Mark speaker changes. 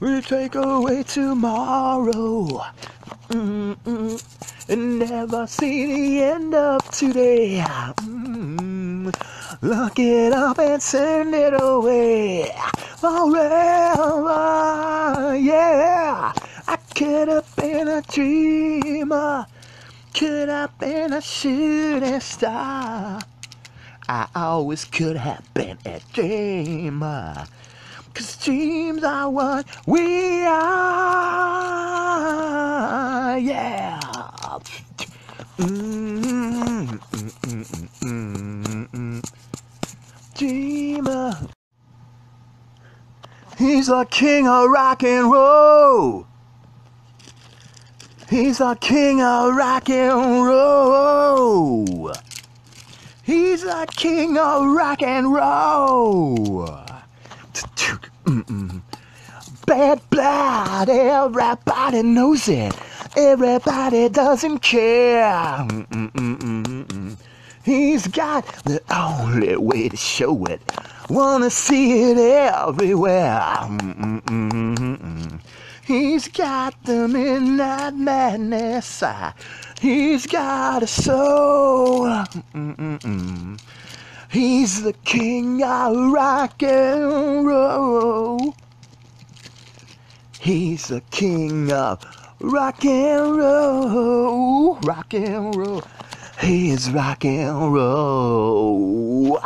Speaker 1: We take away tomorrow. Mm-mm. And never see the end of today. Mm. Look it up and send it away. Forever, yeah. I could have been a dreamer. Could have been a shooting star. I always could have been a dreamer. Cause dreams are what we are. Yeah. Mm, mm, mm, mm, mm. Dreamer. He's the king of rock and roll. He's the king of rock and roll. He's the king of rock and roll. Bad blood, everybody knows it. Everybody doesn't care. Mm-mm-mm-mm-mm. He's got the only way to show it. Wanna see it everywhere. He's got the midnight madness. He's got a soul. He's the king of rock and roll. He's the king of rock and roll. Rock and roll. He's rock and roll.